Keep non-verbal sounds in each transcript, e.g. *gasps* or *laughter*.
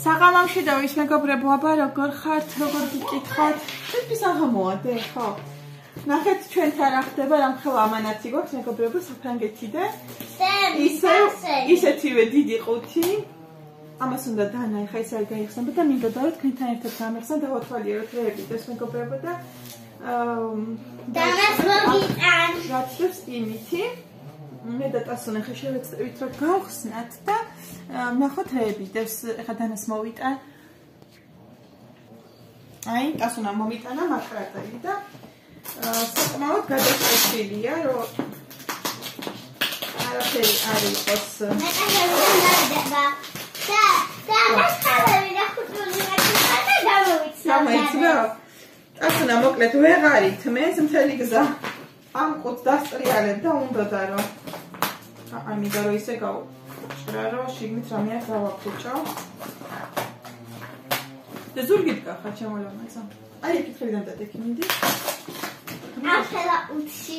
საღამომში და ვის მეგობრებო, აბა როგორ ხართ, როგორ გიკითხოთ? ეს საღამოა, ხო? ნახეთ ჩვენ თან რა ხდება, რამ ხელა ამანათი გვაქვს მეგობრებო საფრანგეთიდან. ისე ისეთივე დიდი ყუთი. ამას უნდა დანა, ხა ეს არ გაიხსნება და მინდოდა რომ თქვენთან ერთად გამეხსნა და ვათვალიეროთ რეები ეს მეგობრებო და აა დანას მოგიტან. რა თქოს იმითი? მე და ტასონა ხე შევეწევით რომ გავხსნათ და ნახოთ რეები და ეხა დანას მოვიტან. აი, ტასონა მომიტანა მაკრატელი და საკმაოდ გადაწყვეტილია რომ არაფერი არ იყოს. მე და და და მასწავლებელი და ხუთული მეთქვა და გამოვიცნა. გამოვიცნა. ტასონა მოკლედ ვეღარით მე მთელი გზა ამ ყუთს დასტრიალებ და უნდა და რომ აი მინდა რომ ისე გაუ ჭრა რომ შიგნით რამე არ გავაფუჭო და ზურგი გახა ჩემოლამაზა აი ეკითხებიდან და ტექი მინდი ახლა უცი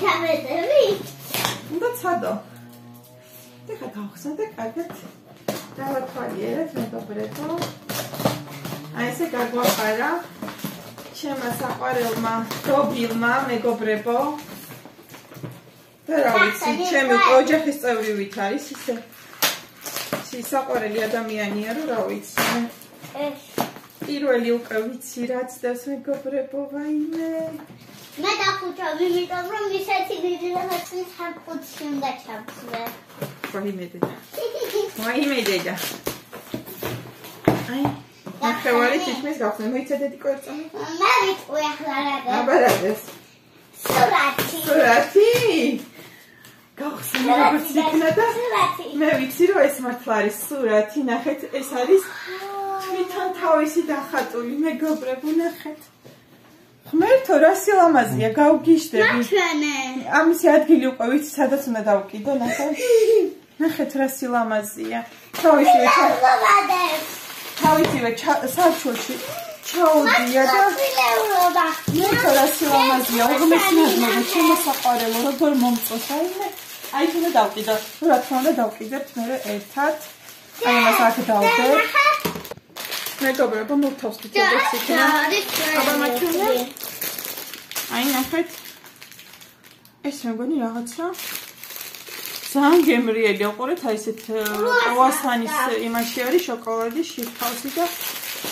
გამედები უნდა ცადო. და ხა გავხსნა და კარგად დავათვალიერებ მეგობრებო. აი ესე გაგვაყარა ჩემმა საყვარელმა გობილმა მეგობრებო. და რა ვიცი ჩემი ოჯახის წევრი ვით არის ისე. ისი საყვარელი ადამიანია რომ რა ვიცი პირველი უკვე ვიცი რაც დას მეგობრებო ვაიმე. მე დახუჭავ იმიტომ რომ ისეთი დიდი რაღაცის ხარკუთში უნდა ჩავწვე ვაიმე დედა. ვაიმე დედა. *laughs* აი ნახევარი თითქმის გავხსნა. მოიცადეთ კვერწამი? მე ვიტყვი ახლა რა და. აბა რა ეს? სურათი. სურათი? გავხსნა როგორც იქნა და მე ვიცი რომ ეს მართლა არის სურათი. ნახეთ, ეს არის თვითონ თავისი დახატული მეგობრებო, ნახეთ. ხმერთო რა სილამაზია, გავგიშდები. მაჩვენე. ამისი ადგილი უკვე ვიცი, სადაც უნდა დავკიდო, ნახეთ. *laughs* ნახეთ რა სილამაზია. თავისი ვეჩა. თავისივე საჩოში ჩაოდია და მე თორა სილამაზია უღმესი ნაზმობა შემოსაყარელო როგორ მომწოს აი მე აი თუნდა დავკიდო რა თქმა უნდა დავკიდებთ მე ერთად. აი მას აქ დავდებ მეგობრებო მოვთავს კიდევ იქნა აბა მაჩვენე აი ნახეთ. ეს მეგონი რაღაცა ძალიან გემრიელი აყურეთ აი ესეთ ყვასანის იმაში არის შოკოლადის შიფავსი და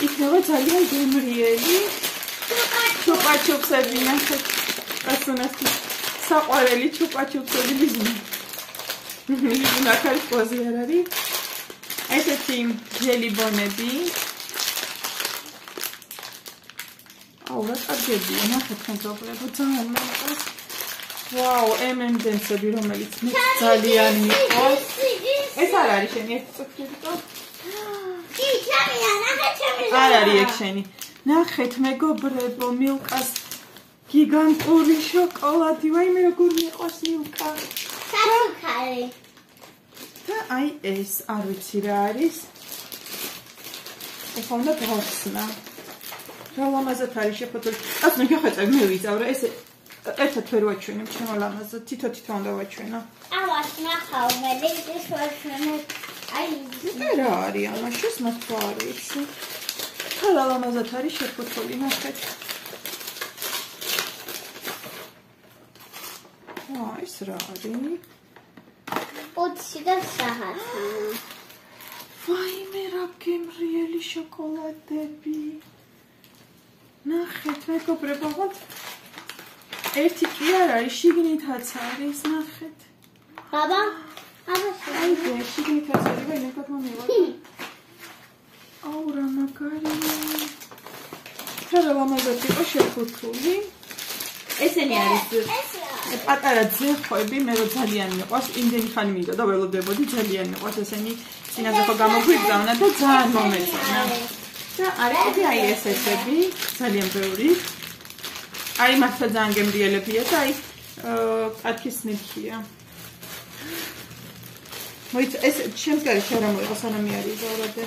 იქნება ძალიან გემრიელი ჩუპაჩუპსები ნახეთ. ასუნას საყვარელი ჩუპაჩუპსები ლიზინი ლიზინი ნახეთ ყოზი არ არის. ესეთი ჯელიბონები აუ რა კარგებია ნახეთ თქვენ ზოგადად ძალიან მეყვარს ვაუ, M&M-ები რომელიც მე ძალიან მიყვარს. ეს არ არის შენი ეს წუთიდო? კი, ჩემია, ნახეთ ჩემი. არ არის ეგ შენი. ნახეთ მეგობრებო, მილკას გიგანტური შოკოლადი. ვაიმე როგორ მიყვარს მილკა. საფუქარი. და აი ეს, არ ვიცი რა არის. ეხლა უნდა გავხსნა. რა ლამაზად არის შეფოთული. ასე ნახეთ, მე ვიზავრე ეს ერთად ვერ ვაჩვენებ ჩემო ლამაზად თითო თითო უნდა ვაჩვენო ავას ნახავ მე ის ვაჩვენებ აი რა არის ამაში ეს მართლა არის ხალა ლამაზად არის შეფუთული ნახეთ. ვა ეს რა არის? ოცი და საათი. ვაი მე რა გემრიელი შოკოლადები. ნახეთ მეგობრებო ერთი კი არ არის, შიგნითაც არის, ნახეთ. ბაბა, აბა, აი, შიგნითაც არის, ვაი, ნეკოთ მომივა. აუ, რა მაგარია. ხარა ლამაზად იყო შეფუთული. ესენი არის. პატარა ძეხვები, მე რო ძალიან მიყვარს, იმდენი ხანი მინდოდა, ველოდებოდი, ძალიან მიყვარს ესენი. წინაზე ხო გამოგვიგზავნა და ძალიან მომეწონა. და არის აი ესეთები, ძალიან ბევრი. აი მართლა ძალიან გემრიელებია და აი კათის ნიხია. მოიც ეს შემდგარი შეერა მოიღო სანამ არის ზოროდე.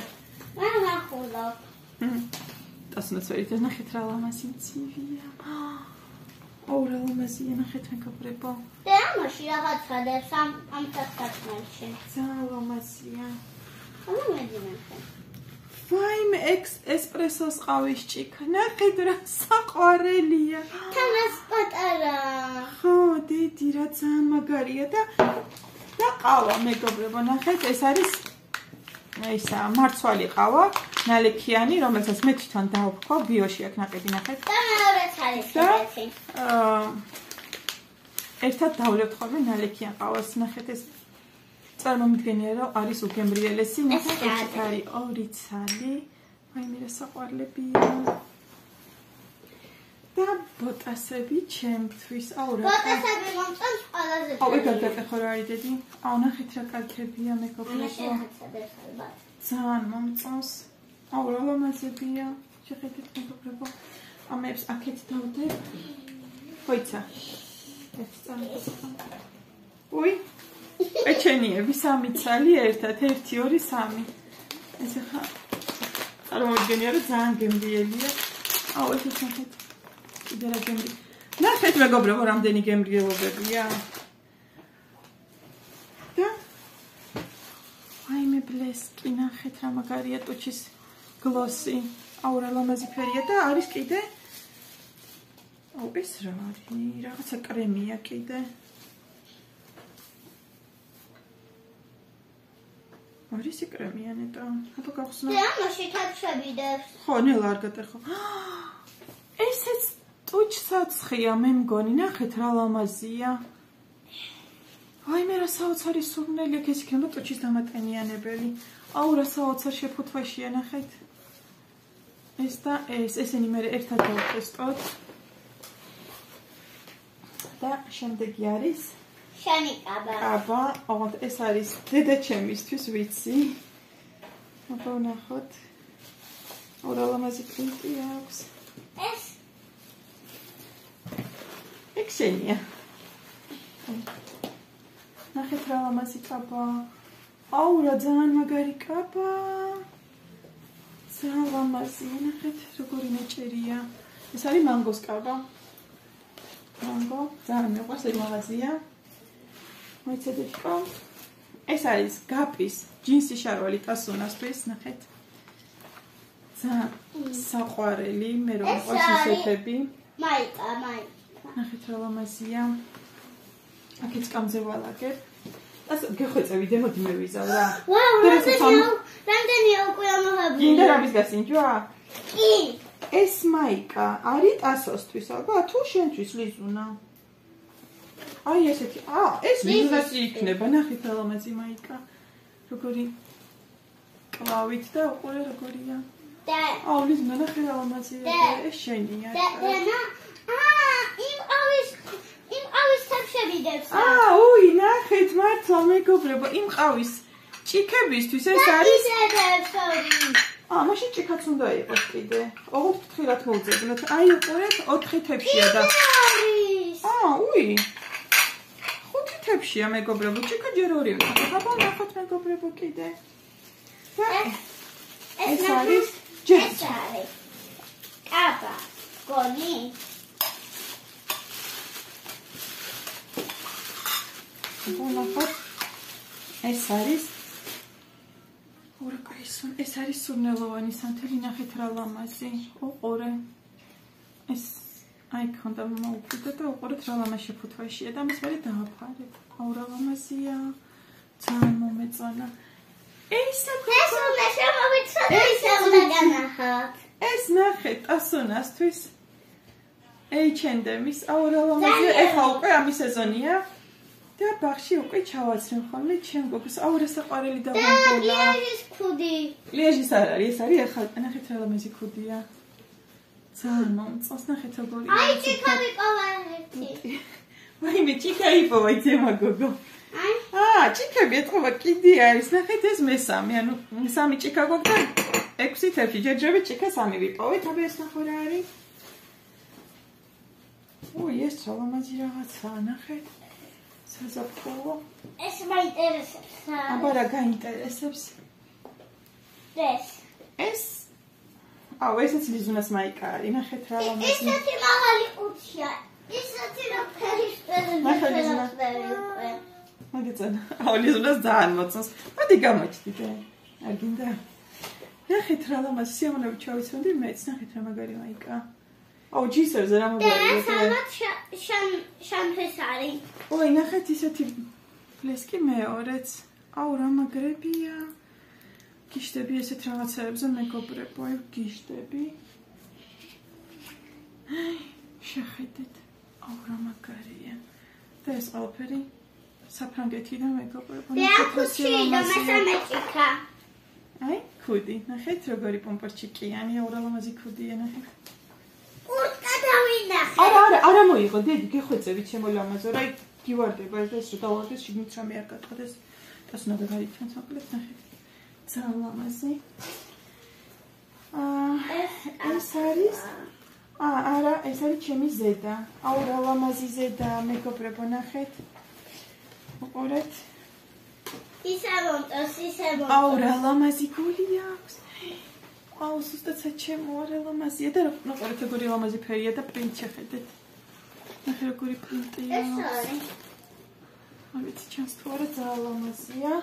რა ნახულო. დასნაც ვერით ეს ნახეთ რა ლამაზი ცივია. აუ *gasps* რა ლამაზია ნახეთ მეგობრებო. და ამაში რაღაც ხადებს ამ თასკაცმაში. ძალიან ლამაზია. ანუ მე ძინახე. ვაიმე ესპრესოს ყავის ჭიქა. ნახეთ რა საყვარელია. თანას პატარა. ხო, დიდი რა ძალიან მაგარია და და ყავა მეგობრებო, ნახეთ, ეს არის ისა მარცვალი ყავა, ნალექიანი, რომელსაც მე თვითონ დავქვა, ბიოში აქ ნაყიდი ნახეთ. და მეორეც არის ესეთი. აა ერთად დავლევთ ხოლმე ნალექიან ყავას, ნახეთ ეს წარმომიდგენია რომ არის უგემრიელესი. არის. ორი ცალი. აი მე საყვარლებია და ბოტასები ჩემთვის. აუ რა ბოტასები მომწონს ყველაზე აუ ეგ გაგეხო რა არის დედი? აუ ნახეთ რა კალქებია მეგობრებო ძალიან მომწონს. აუ რა ლამაზებია? შეხედეთ მეგობრებო ამებს აქეთ დავდებ. ხოიცა ეს წამოწა უი პეჩენიები სამი ცალი ერთად 1 2 3 ეს ხა წარმოგიდგენია რომ ძალიან გემრიელია. აუ ეს ნახეთ. კიდე რა გემრი ნახეთ მეგობრებო რამდენი გემრიელობებია და აი მე ბლესკი ნახეთ რა მაგარია ტუჩის გლოსი. აუ რა ლამაზი ფერია და არის კიდე აუ ეს რა არის? რაღაცა კრემია კიდე არის იკრემიანეტა. აბა გახსნა. და ამაში თაფშები დევს. ხო, ნელა არ გატეხო. *gasps* ესეც ტუჩსაცხია, მე მგონი, ნახეთ რა ლამაზია. აი მე რა საოცარი სურნელი აქ ეს იქნება ტუჩის დამატენიანებელი. აუ რა საოცარ შეფუთვაშია, ნახეთ. ეს და ეს, ესენი მე ერთად დავტესტოთ. და შემდეგი არის შენი კაბა. კაბა, ოღონდ ეს არის დედა ჩემისთვის ვიცი. აბა ნახოთ. ორა ლამაზი პრინტი აქვს. ეს ექსენია. ნახეთ რა ლამაზი კაბა. აუ რა ძალიან მაგარი კაბა. ძალიან ლამაზი, ნახეთ როგორი მეჭერია. ეს არის მანგოს კაბა. მანგო, ძალიან მეყვარს ეს მაღაზია. მოიცადეთ რომ ეს არის გაპის ჯინსი შარვალი ტასუნასთვის ნახეთ. საყვარელი მე რომ მოყვარს ისეთები მაიკა მაიკა. ნახეთ რა ლამაზია. აქეთ კამზე ვალაგებ ასე გეხვეწები დემოდი მე ვიზავ რა ვაუ რამდენი უკვე ამოღებული გინდა რამის გასინჯვა? კი. ეს მაიკა არის ტასოსთვის ალბათ თუ შენთვის ლიზუნა აი ესეთი. აა, ეს ვიზასი იქნება. ნახეთ ალამაზი მაიკა. როგორი კლავით და უყურე როგორია. და აუ, ლის ნახე ალამაზია. ეს შენია. და და აა, იმ ავის იმ ავის თაფშები დევს. აა, უი, ნახეთ მართლა მეგობრებო, იმ ყავის ჭიქებისთვის ეს არის. აა, მაშინ ჭიქაც უნდა იყოს კიდე. ოღონდ ფრთხილად მოვძებნოთ. აი, უყურეთ, 4 თეფშია და. აა, უი. თეფშია მეგობრებო, ჭიქა ჯერ ორი ვიყავ. აბა ნახოთ მეგობრებო კიდე. ეს არის ჯერი. კაბა. გონი. ნახოთ. ეს არის ორა კაისონ, ეს არის სურნელოვანი სანთელი ნახეთ რა ლამაზი. ოყორე. ეს აი ხონდა მოუკვდა და უყურეთ რა ლამაში ფუთვაშია და მის მერე დააფარებ. აუ რა ლამაზია. ძალიან მომეწონა. ეს ეს უნდა შემოვიცოდე ისე უნდა განახოთ. ეს ნახე ტასონასთვის. H&M-ის აუ რა ლამაზია. ეხა უკვე ამის სეზონია. და ბახში უკვე ჩავაცრენ ხოლმე ჩემ გოგოს. აუ რა საყვარელი დავამბოლა. და ლიაჟის ქუდი. ლიაჟის არ არის, ეს არის ახალ ნახეთ რა ლამაზი ქუდია. ძალიან მომწონს ნახეთ როგორი აი ჩიქა ვიპოვა ერთი. ვაი მე ჩიქა იპოვა ძემა გოგო აი. აა ჩიქები ეთქობა კიდე არის ნახეთ ეს მესამე. ანუ სამი ჩიქა გოგო ექვსი თებში ჯერჯერობით ჩიქა სამი ვიპოვეთ აბა ეს ნახო რა არის. ოი ეს ცალამაზი რაღაცა ნახეთ. საზაფხულო. ეს მაინტერესებს აბა რა გაინტერესებს. ეს. ეს აუ ესეც ლიზუნას მაიკა არის ნახეთ რა ლამაზი ესეთი მაღალი ყუთია. ესეთი რა ფერისტელი ნახე ლიზუნა მაგეცან აუ ლიზუნას ძალიან მოწონს მოდი გამოჩდიდე არ გინდა ნახეთ რა ლამაზი სიამოვნებით ჩავიცვენდი მეც. ნახეთ რა მაგარი მაიკა. აუ ჯისერზე რა მაგარია და სამათ შან შანფეს არის ой ნახეთ ისეთი ფლესკი მეორეც. აუ რა მაგრებია გიშდები ესეთ რაღაცეებზე მეგობრებო აი გიშდები შეხედეთ აუ რა მაგარია და ეს ყველაფერი საფრანგეთიდან მეგობრებო ნახეთ რა სიამოვნებია აი, ქუდი, ნახეთ როგორი პომპორჩიკიანი, აურალამაზი ქუდია, ნახეთ. კურტკა დავინახე. არა, არა, არა მოიღო, დედი, გეხვეწები ჩემო ლამაზო, რა გივარდება ეს რა დავარდეს, შიგნით რამე არ გატყდეს. დას უნდა გაიჩვენო, საკლებ, ნახეთ. ძალიან ლამაზი. აა, ეს არის აა, არა, ეს არის ჩემი ზედა. აურალამაზი ზედა, მეგობრებო, ნახეთ. უყურეთ. ისე მომწონს, ისე მომწონს. აუ რა ლამაზი გული აქვს. აუ სუსტაცა ჩემო რა ლამაზია და რა ყურეთ როგორი ლამაზი ფერია და პრინტ შეხედეთ. ნახე როგორი პრინტია. ეს არის. ამით ჩემს თუ არა ძალიან ლამაზია.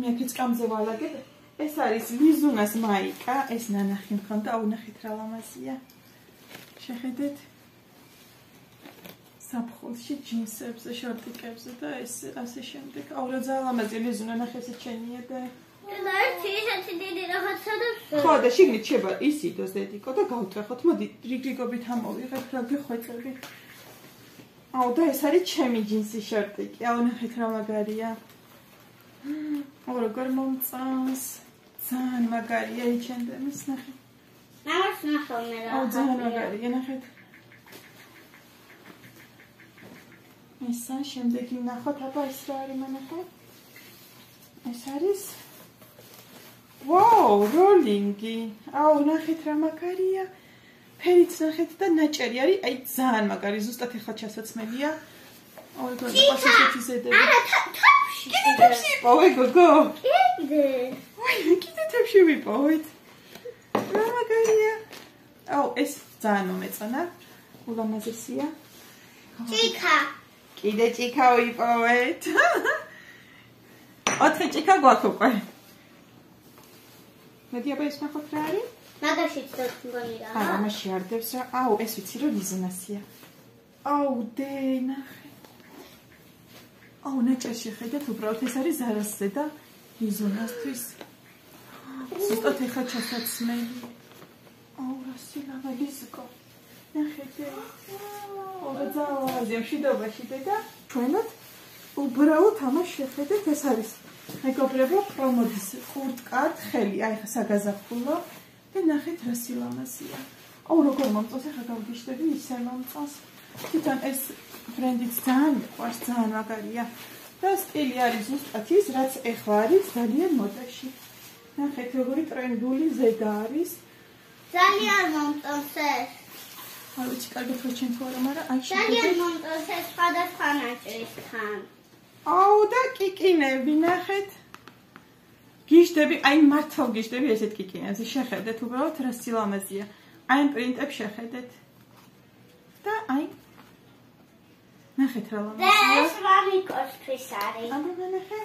მე აქეთ კამზე ვალაგებ. ეს არის ლიზუნას მაიკა, ეს ნანახი მქონდა, აუ ნახეთ რა ლამაზია. შეხედეთ. საფხულში ჯინსებზე, შორტიკებზე და ეს ასე შემდეგ. აუ რა ძალიან ლამაზია ლიზუნა ნახე ესე ჩენია და და ერთი ისეთი დიდი რაღაცა და ხო და შიგნით შეება ისიდოს დედიკო და გავტრეხოთ. მოდი რიგრიგობით ამოვიღებ რა გეხვეწები. აუ და ეს არის ჩემი ჯინსი შორტიკი. აუ ნახეთ რა მაგარია. აუ როგორ მომწონს. ძალიან მაგარია იჩენდემის ნახე. ნახავ მე რა. აუ ძალიან მაგარია ნახეთ. ესა შემდეგი ნახოთ აბა ეს რა არის მანახე ეს არის ვაუ როლინგი აუ ნახეთ რა მაგარია ფერიც ნახეთ და ნაჭერი არის აი ძალიან მაგარი ზუსტად ეხლა ჩასაცმელია აუ ეგ პასუხი ზედები არა თაფში კიდე თაფში პოვე გოგო კიდე კიდე თაფში ვიპოვეთ რა მაგარია აუ ეს ძალიან მომეწონა ულამაზესია ჩიკა კიდე ჭიქა ვიპოვეთ. ოთხი ჭიქა გვაქვს უკვე. მედი აბა ის ნახოთ რა არის? მაგაში ცოტ მგონი რა. არა, მასში არდებს რა. აუ, ეს ვიცი რომ ლიზნასია. აუ, დე ნახე. აუ, ნაჭერში ხედეთ, უბრალოდ ეს არის ზარასზე და ლიზონასთვის. ზუსტად ეხა ჩასაცმელი. აუ, რა სილავა ლიზკო. ნახეთ. ოღონდ მშვიდობაში და ჩვენად უბრალოდ ამას შეხედეთ ეს არის მეგობრებო პრომოდის ხურტკა თხელი აი ხა საგაზაფხულო და ნახეთ რა სილამაზია აუ როგორ მომწონს ახლა გავგიშდები ისე მომწონს თვითონ ეს ბრენდიც ძალიან მიყვარს ძალიან მაგარია და სტილი არის ზუსტად ის რაც ეხლა არის ძალიან მოდაში ნახეთ როგორი ტრენდული ზედა არის ძალიან მომწონს ეს არ ვიცი კარგად რო ჩემ თუ არა, მაგრამ აი შეიძლება მომწონს ეს სხვადასხვა ნაჭრისთან. აუ და კიკინები ნახეთ. გიშდები, აი მართალ გიშდები ესეთ კიკინებზე შეხედეთ უბრალოდ რა სილამაზია. აი პრინტებს შეხედეთ. და აი ნახეთ რა ლამაზია. და ეს რამიკოსთვის არის. აბა ნახე.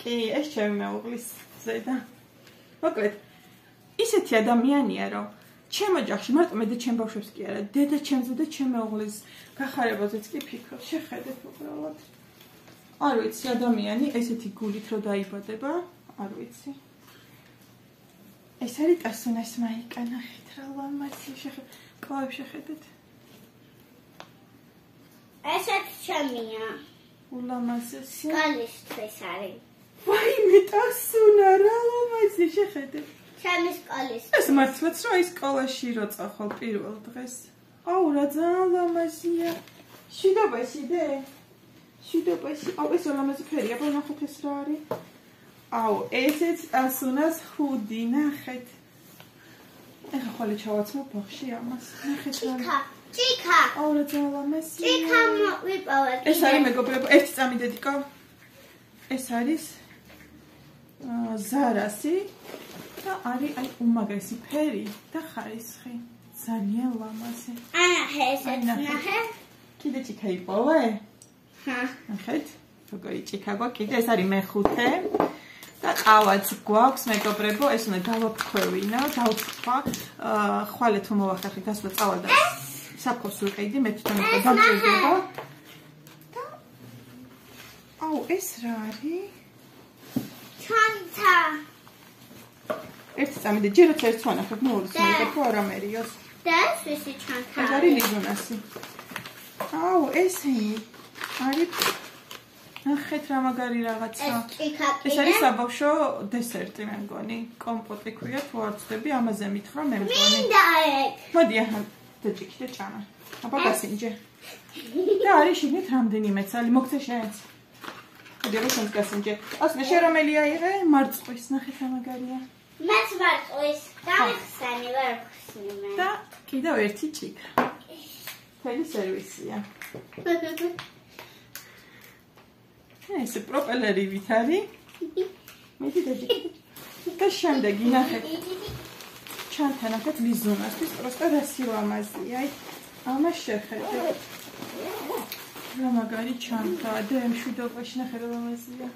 კი, ეს ჩემი მეუღლის ზედა. მოკლედ ისეთი ადამიანია რომ ჩემ ოჯახში მარტო მე და ჩემ ბავშვებს კი არა, დედა ჩემზე და ჩემ მეუღლის გახარებაზეც კი ფიქრობ, შეხედეთ უბრალოდ. არ ვიცი, ადამიანი ესეთი გულით რო დაიბადება, არ ვიცი. ეს არის ტასუნას მაიკა, ნახეთ რა ლამაზი შეხედეთ, კლავებს შეხედეთ. ესეც ჩემია. ულამაზესი. კალისთვის არის. ვაი, მე ტასუნა რა ლამაზი შეხედეთ. ჩემი სკოლის. ეს მართლაც რა ის სკოლაში რო წახვალ პირველ დღეს. აუ რა ძალიან ლამაზია. შვიდობაში დე. შვიდობაში. აუ ეს ლამაზი ფერია, ბო ნახეთ ეს რა არის. აუ ესეც ასუნას ხუდი ნახეთ. ეხა ხოლე ჩავაცმო ბოხში ამას. ნახეთ რა. ჩიკა. ჩიკა. აუ რა ძალიან ლამაზია. ჩიკა ვიპოვე. ეს არის მეგობრებო, ერთი წამიდედიკო. ეს არის ზარასი. და არის აი უმაგრესი ფერი და ხარისხი. ძალიან ლამაზი. აა, ესეც ნახე. კიდე ჭიქა იპოვე? ჰა. ნახეთ. როგორი ჭიქა გვაქვს? კიდე ეს არის მეხუთე. და ყავაც გვაქვს მეგობრებო, ეს უნდა დავაფქვევინო, დავფქვა. აა ხვალე თუ მოვახერხე გასვლა წავალ და საფოს ვიყიდი, მე თვითონ დავჭირდება. აუ, ეს რა არის? ჩანთა. ერთი წამი და ჯერაც ერთს ვანახებ, ნუ ორი წამი და არამერიოს. და ეს ვისი ჩანთა? ეს არის ლიზონასი. აუ, ესე არის ნახეთ რა მაგარი რაღაცა. ეს არის საბავშვო დესერტი მე მგონი. კომპოტი ქვია თუ არ ვწდები, ამაზე მითხრა მე მგონი. მინდა ეგ. მოდი ახლა დაჭიქი და ჩამა. აბა გასინჯე. და არის შეგეთ რამდენიმე ცალი მოგცე შენს. მოდი რა შენს გასინჯე. ასნა შე რომელი აიღე? მარწყვის ნახეთ რა მაგარია. მეც მარწყვის. გამიხსენი ვერ ხსნიმე. და კიდევ ერთი ჭიქა. ფელი სერვისია. *laughs* ეს პროპელერივით არის. მეტი დაჭი. და შემდეგ ინახეთ. ჩანთანახეთ ლიზუნასთვის პროსტა რასიო ამაზია. აი ამას შეხედე. რა მაგარი ჩანთა და მშვიდობაში ნახე რა ამაზია.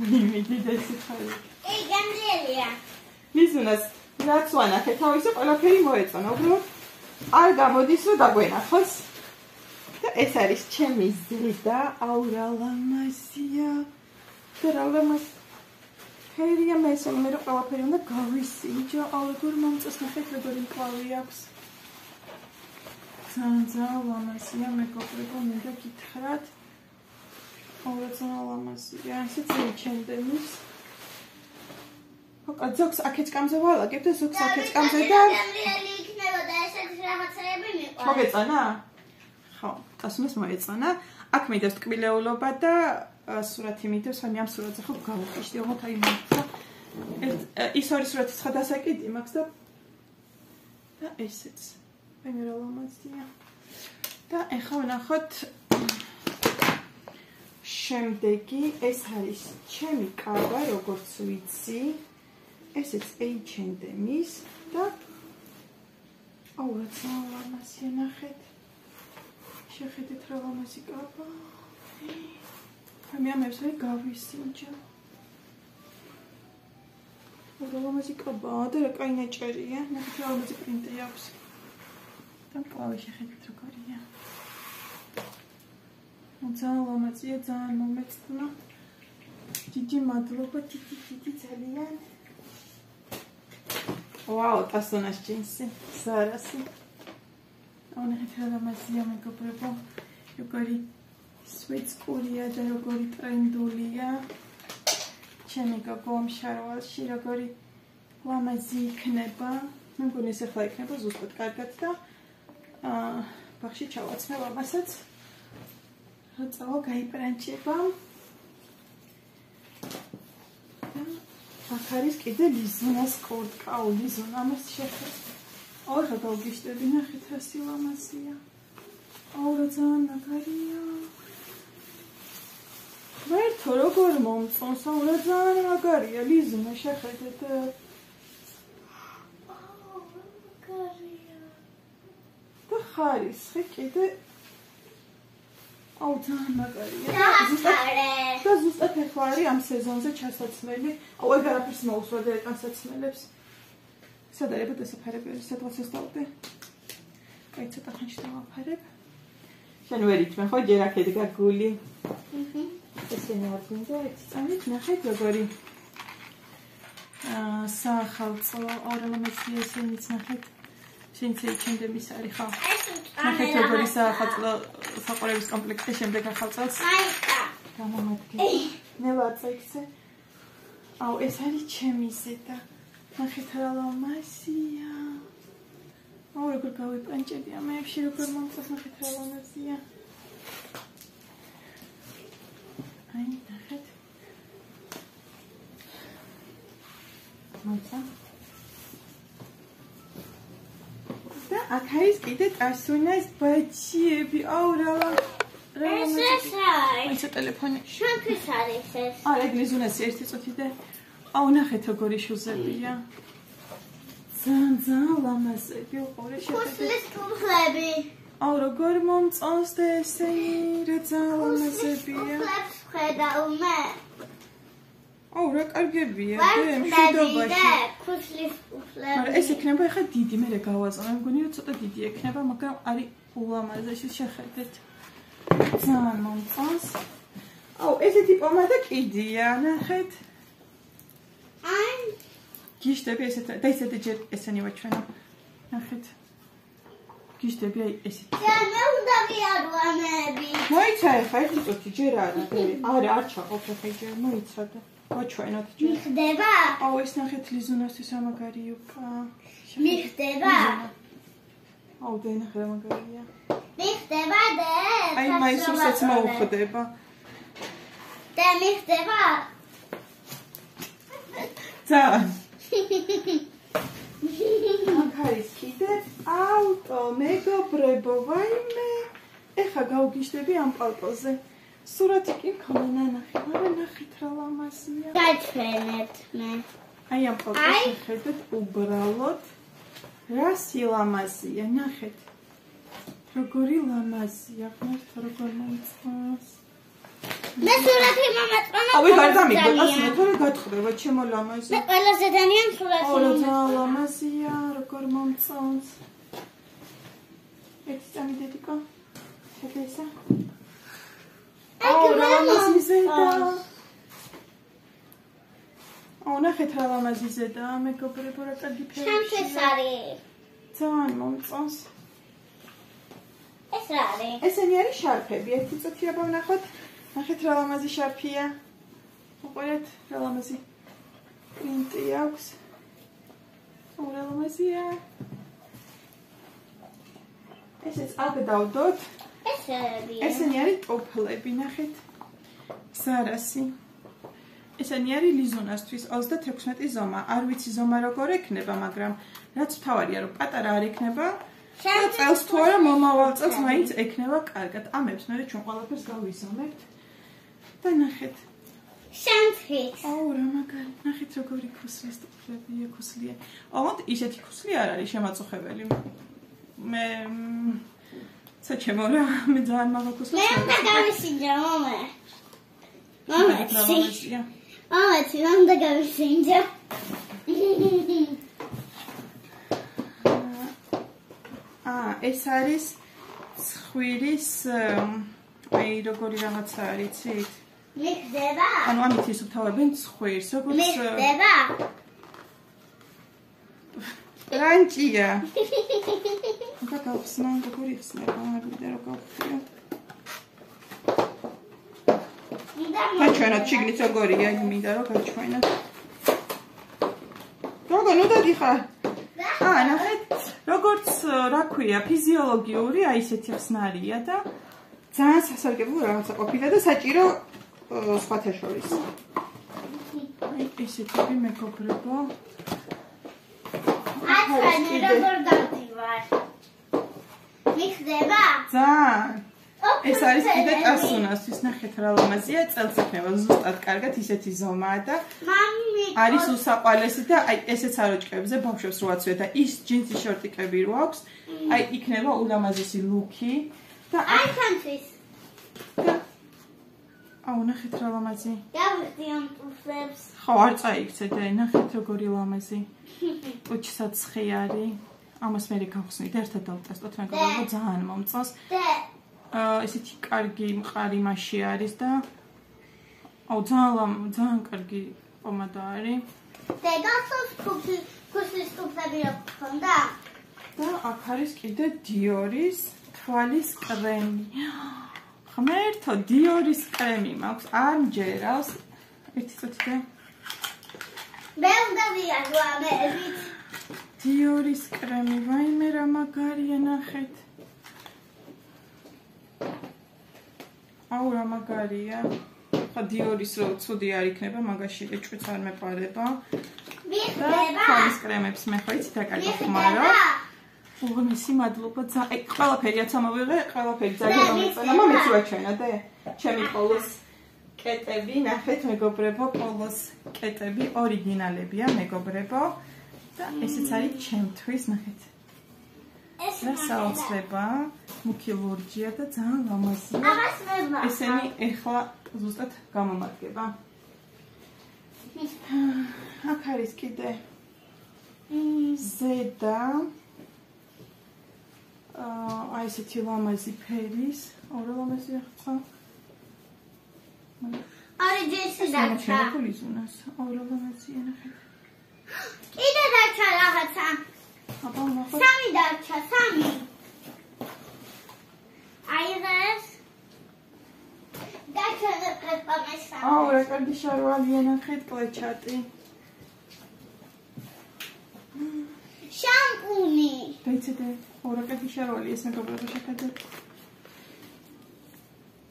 მიდი დასიხარი. ე გამდელია. ლიზუნას რაც ვანახე თავისო ყველაფერი მოეწონა. უბრალოდ არ გამოდის რომ დაგვენახოს. და ეს არის ჩემი ზრდა აურალამაზია და რალამას ფერია მე ისე მე რო ყველაფერი უნდა გავისინჯო აუ როგორ მომწეს ნახეთ როგორი მკლავი აქვს. ძანძა ლამაზია მე გობრებო მინდა გითხრათ. აუ ძანა ლამაზია ესეც ჩემდენის ოკა ზოგს აქეთ კამზე ვალაგებ და ზოგს აქეთ კამზე და იქნებოდა ესეთი რაღაცეები მიყვარს. მოგეწონა? ხო, დასმეს მოეწონა. აქ მიდევს ტკბილეულობა და სურათი მიდევს, ანუ ამ სურათზე ხო გავუყიშდი, ოღონდ აი მაგა. ეს ის ორი სურათი ცხა დასაკიდი მაქვს და და ესეც. მე რა ლამაზია. და ეხლა ვნახოთ შემდეგი ეს არის ჩემი კაბა, როგორც ვიცი. ესეც H&M-ის და აუ რა ლამაზია ნახეთ. შეხედეთ რა ლამაზი კაბა. მე ამებს ვერ გავისინჯა. რა ლამაზი კაბა და რა კაი ნაჭერია. ნახეთ რა ლამაზი პრინტი აქვს. და პავე შეხედეთ როგორია. ძალიან ლამაზია, ძალიან მომეწონა. დიდი მადლობა, დიდი დიდი ძალიან. ვაუ, ტასონას ჯინსი. სარასი. აუნახეთ რა ლამაზია მეგობრებო. როგორი სვეცკურია და როგორი ტრენდულია. ჩემი გოგომ შარვალში როგორი ლამაზი იქნება. მე მგონი ეს ახლა იქნება ზუსტად კარგად და აა ბახში ჩავაცნებ ამასაც. რა წავა გაიპრანჩება. აქ არის კიდე ლიზონას კორტკა, ლიზონა მას შეხედე. აუ რა გავგიშტები ნახეთ რა სილამაზია აუ რა ძალიან მაგარია ვერთო როგორ მომწონს? აუ რა ძალიან მაგარია შეხედეთ. აუ მაგარია და ხარისხი კიდე. აუ ძალიან მაგარია და ზუსტად ეხლა არის ამ სეზონზე ჩასაცმელი. აუ ეგ არაფერს მოუსვა და ეკანსაცმელებს სად არის დასაფარებელი სადღაც ეს დავდე. აი ცოტა ხანში დავაფარებ. შენ ვერ იწმენ ხო ჯერ აქ ედგა გული? აჰა ესე ნაძინდა ეს წამით ნახეთ როგორი აა სახალწო ორნამენტი ესენიც ნახეთ შენც ეჩენდების არის ხო ნახეთ როგორი სახალწო საყურების კომპლექტი შემდეგ ახალწოს მაიკა გამომადგე. *coughs* მე ვაწექცე აუ ეს არის ჩემი ზედა ნახეთ რა ლამაზია. აუ როგორ გავიპანჭები ამებში როგორ მომწონს ნახეთ რა ლამაზია. აი ნახეთ. მოცა. და აქ არის კიდე ტარსუნას ბაჩიები. აუ რა ეს ეს არის. ეს ტელეფონი. შანქის არის ეს. არა, ეგრიზუნას ერთი წუთი და აუ ნახეთ როგორი შუზებია. ძალიან ძალიან ლამაზები უყურე შეხედე. ხუსლის კუხლები. აუ როგორ მომწონს და ესენი? რა ძალიან ლამაზებია. ხლებს ხედავ მე. აუ რა კარგებია და მშვიდობაში. ქუსლის უფლები მაგრამ ეს ექნება ახლა დიდი მე გავაზრდა მე მგონი რომ ცოტა დიდი ექნება მაგრამ არის ულამაზესი შეხედეთ. ძალიან მომწონს. აუ ესეთი პომადა კიდია ნახეთ. აი გიშტები ესეთ და ესეთი ჯერ ესენი ვაჩვენა ნახეთ გიშტები აი და მე უნდა ვიარო ამები მოიცაე ხა ეს წუთი ჯერ არა არა არ ჩაყოფ ხა ჯერ მოიცადე ვაჩვენოთ ჯერ. მიხდება? აუ ეს ნახეთ ლიზუნასთვის ამაგარი უკა. მიხდება? აუ და ნახე რა მაგარია მიხდება და აი მაისურსაც მოუხდება და მიხდება? ძალიან *laughs* აქ არის კიდე ავტო მეგობრებო ვაიმე. ეხა გავგიშდები ამ პალტოზე სურათი კი მქონდა. ნახე მაგრამ ნახეთ რა ლამაზია. გაჩვენეთ მე აი ამ პალტოზე ხედეთ უბრალოდ. რა სილამაზია ნახეთ. როგორი ლამაზია? ღმერთო როგორ მომწონს მე სურათი მომაწონა ავი გარდა მიგდას მე თორე გათხრება ჩემო ლამაზი მე ყველაზე ძალიან სურათი ორი ძალიან ლამაზია როგორ მომწონს. ეს წამი დედიკო. შეგესა აუ ლამაზი ზედა. აუ ნახეთ რა ლამაზი ზედა მეგობრებო რა კარგი ფერია ჩემს ეს არის. ძალიან მომწონს. ეს რა არის? ესენი არის შარფები ერთი წუთი აბა ვნახოთ ნახეთ რა ლამაზი შარფია. უყურეთ რა ლამაზი პრინტი აქვს. რა ლამაზია. ესეც აგდავდოთ. ესები. ესენი არის ტოფლები, ნახეთ. ზარასი. ესენი არის ლიზონასთვის 36 ზომა. არ ვიცი ზომა როგორ ექნება, მაგრამ რაც თავარია, რომ პატარა არ ექნება. წელს თუ არა მომავალ წელს მაინც ექნება კარგად. ამებს მე ჩვენ ყველაფერს გავიზამებთ. და ნახეთ. შანთიც. აუ რა მაგარი. ნახეთ როგორი ქუსლის ტუფლებია, ქუსლია. აუთ ისეთი ქუსლი არ არის შემაწუხებელი. მე საჩემო რა, მე ძალიან მაგარ ქუსლს. მე უნდა გავისინჯა, მომე. მომე. მომე, თი უნდა გავისინჯა. აა, ეს არის ხვირის აი როგორი რაღაცა არის, იცით? მიხდება? ანუ ამით ის უთავებენ ცხვირს, როგორც მიხდება? რანჭია. *laughs* და გავხსნა, როგორი არ მინდა რომ გავხსნა. გაჩვენოთ შიგნით როგორია, მინდა რომ გაჩვენოთ. როგორ ნუ დადიხარ? აა, ნახეთ, როგორც რა ქვია, ფიზიოლოგიური აი ესეთი ხსნარია და ძალიან სასარგებლო რაღაცა ყოფილა და საჭირო სხვათა შორის. აი ესეთი მეკობრებო. აცანი როგორ დავდივარ? მიხდება? ძალიან. ეს არის კიდე ტასუნასთვის ნახეთ რა ლამაზია წელს იქნება ზუსტად კარგად ისეთი ზომაა და არის უსაყვალესი და აი ესეც აროჭკებზე ბავშვებს რო აცვია და ის ჯინსის შორტიკები რო აქვს აი იქნება ულამაზესი ლუკი და აი თანცის აუ ნახეთ რა ლამაზი. გავიხდი ამ ტუფლებს. ხო, არ წაიქცე და ნახეთ როგორი ლამაზი. პუჩსაცხი არის. ამას მე გავხსნით ერთად დავტესტოთ, მაგრამ ძალიან მომწონს. აა ესეთი კარგი მყარი მასში არის და აუ ძალიან ძალიან კარგი პომადა არის. და გასოს კუფი კუსის ტუფლები აქვს. და აქ არის კიდე დიორის თვალის კრემი. *gasps* ღმერთო დიორის კრემი მაქვს. არ მჯერავს. ერთი წუთი მე უნდა ვიაზო ამებით დიორის კრემი ვაიმე რა მაგარია ნახეთ. აუ რა მაგარია. ხა დიორის რო ცუდი არ იქნება მაგაში ეჭვიც არ მეპარება მიხდება ეს კრემებს მე ხო იცი დაკარგო ხმარო უღმესი მადლობა. აი ყველაფერიაც ამოვიღე ყველაფერი. ძალიან მომეწონა მომეცი ვაჩვენა და ჩემი პოლოს კეტები ნახეთ მეგობრებო პოლოს კეტები ორიგინალებია მეგობრებო. და ესეც არის ჩემთვის ნახეთ. ეს საოცრება მუქი ლურჯია და ძალიან ლამაზია ესენი ეხლა ზუსტად გამომადგება. აქ არის კიდე. ზედა აი ესეთი ლამაზი ფერის, ორი ლამაზია ხო? ორი ჯინსი დარჩა. პოლიზუნას, ორი ლამაზია ნახე. კიდე დარჩა რაღაცა. აბა ნახე. სამი დარჩა, სამი. აი ეს. დარჩა ყრპამე სამი. აუ რა კარგი შარვალია ნახეთ კლეჩატი. შამპუნი. დაიცადე, ორი კარგი შარვალი ეს მეგობრებო შეკადე.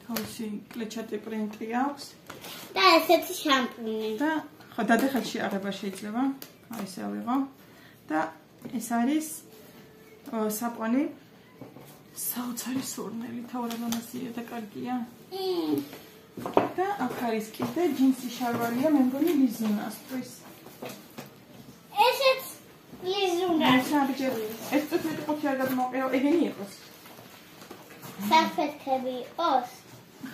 თავისი კლეჩატი პრინტი აქვს და ესეთი შამპუნი. და ხო დადეხალში აღება შეიძლება. აი ესე ავიღო. და ეს არის საპონი საოცარი სურნელი, თავრაბამაზია და კარგია. და აქ არის კიდე ჯინსი შარვალია, მე მგონი ლიზუნასთვის. ესეც ლიზუნა. საბჭე ეს წუთი ყუთი არ გადმოყერო, ეგენი იყოს. საფეთქები ოს.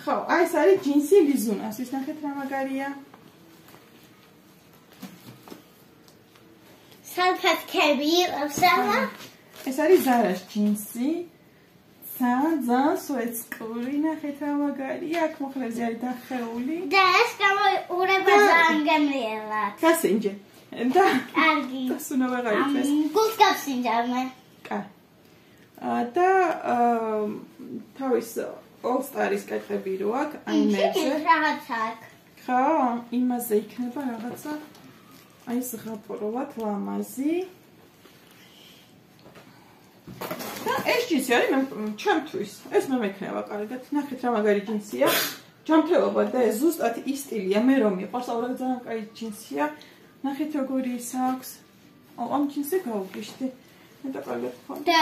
ხო, აი ეს არის ჯინსი ლიზუნას, ის ნახეთ რა მაგარია. საფეთქები ოსალა. ეს არის ზარას ჯინსი. ძალიან ძალიან სუეცკური, ნახეთ რა მაგარია, აქ მოხლებზე არის დახეული. და ეს გამოურება ძალიან გემრიელად. გასინჯე. და კარგი. დასუნა ვეღარიწეს. გულს გავსინჯავმე. კა. აა და თავის All-Star-ის კეთები რო აქვს, აი მეზე. რაღაცა აქვს. ხა, იმაზე იქნება რაღაცა. აი ეს ღაპროვად ლამაზი. და ეს ჯინსი არის მე ჩემთვის. ეს მე მექნება კარგად. ნახეთ რა მაგარი ჯინსია. ჯანმრთელობა და ეს ზუსტად ის სტილია. მე რომ მიყვარს, აურა ძალიან კაი ჯინსია. ნახეთ როგორი ის აქვს. ო, ამ ჯინსზე გავუგიშდი. მე და კარგად ხო. და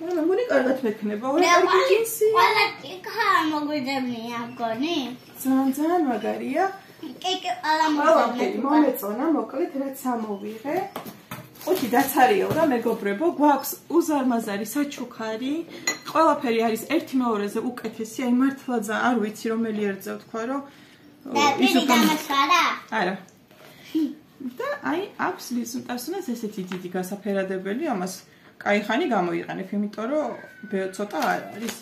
რა მე მგონი კარგად მექნება. ორი კარგი ჯინსი. ყველა კიკა მოგვიძებნია მგონი. ძალიან ძალიან მაგარია. კიკი ყველა მოგვიძებნია. მომეწონა, მოკლედ რაც ამოვიღე. ოთი დაცარიო და მეგობრებო, გვაქვს უზარმაზარი საჩუქარი. ყველაფერი არის ერთი მეორეზე უკეთესი, აი მართლა ძალიან არ ვიცი რომელი ერძე ვთქვა, რომ და დიდი გამოსვარა. არა. და აი აქვს ლიზუნტასუნას ესეთი დიდი გასაფერადებელი, ამას კაი ხანი გამოიყენებ, იმიტომ რომ ცოტა არ არის.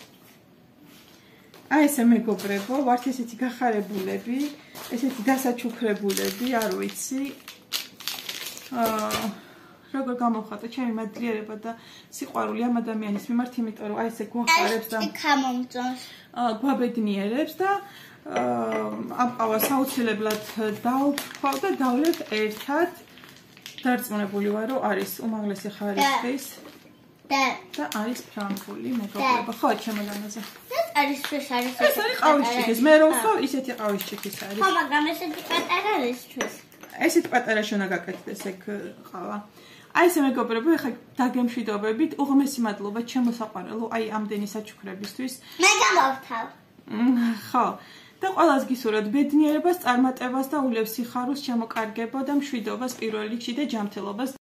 აი ესე მეგობრებო, ვართ ესეთი გახარებულები, ესეთი დასაჩუქრებულები, არ ვიცი. აა როგორ გამოხატა ჩემი მადლიერება და სიყვარული ამ ადამიანის მიმართ, იმიტომ რომ აი ესე გვახარებს და კიკა მომწონს. აა გვაბედნიერებს და აა ამ ყავას აუცილებლად დავფხავ და დავლებ ერთად. დარწმუნებული ვარ, რომ არის უმაღლესი ხარისხის და და არის ფრანგული მეგობრება. ხო, ჩემოგანაზე. ეს არის ეს არის ეს არის ყავისჩიქის. მე რომ ხო, ისეთი ყავისჩიქის არის. ხო, მაგრამ ესეთი პატარა ისთვის. ესეთ პატარა შონა გაკეთდეს ეგ ყავა. აი ესე მეგობრებო, ეხლა დაგემშვიდობებით, უღმესი მადლობა ჩემო საყვარელო, აი ამდენი საჩუქრებისთვის. მე გამოვთავ. ხო. და ყველას გისურვებთ ბედნიერებას, წარმატებას და ულევს სიხარულს, შემოკარგება და მშვიდობას პირველ რიგში და ჯანმრთელობას